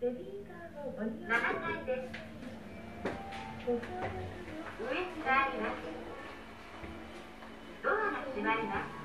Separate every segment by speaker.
Speaker 1: ベビーカーのご利用
Speaker 2: 7階です。
Speaker 1: ご協力
Speaker 2: 上になります。ドアが閉まります。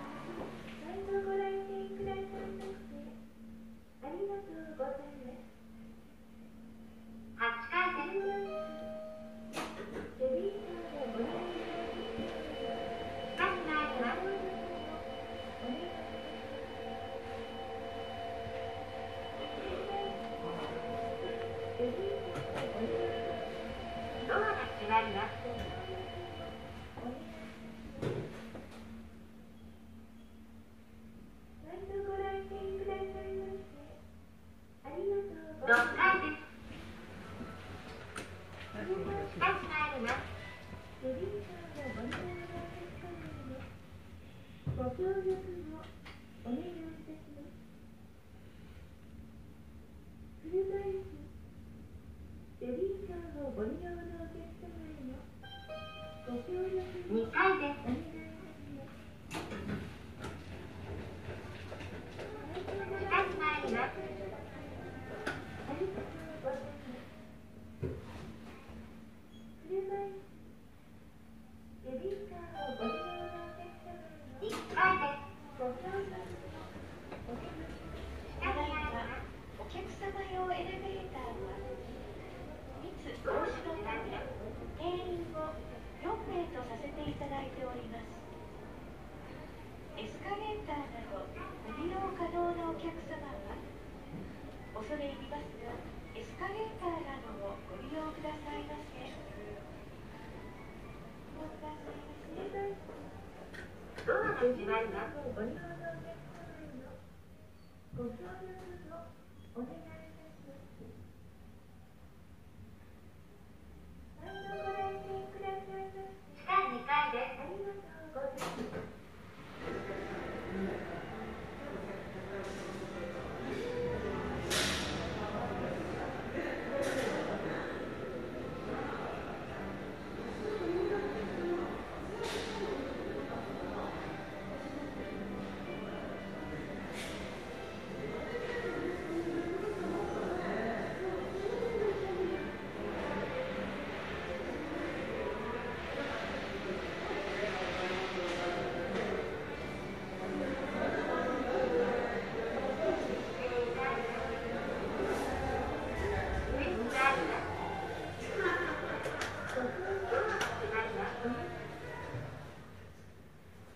Speaker 2: นั่นนะ
Speaker 1: お客様
Speaker 3: は恐れ入りますがエスカレーターなどをご利用くださいませ。
Speaker 2: ドアが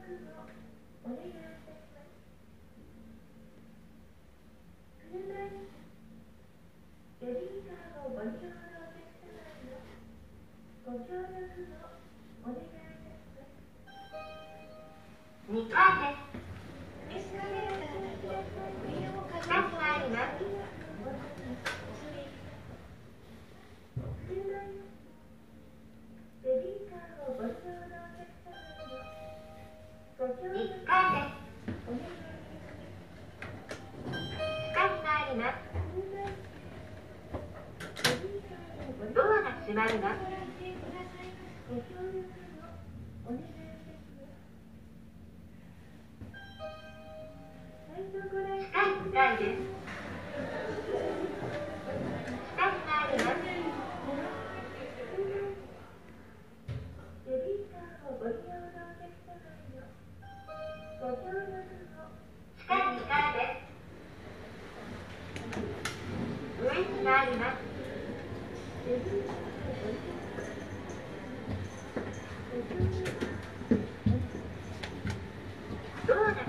Speaker 1: 車、ベビーカーのご
Speaker 3: 利用
Speaker 2: 閉まります。
Speaker 1: 近い
Speaker 2: です。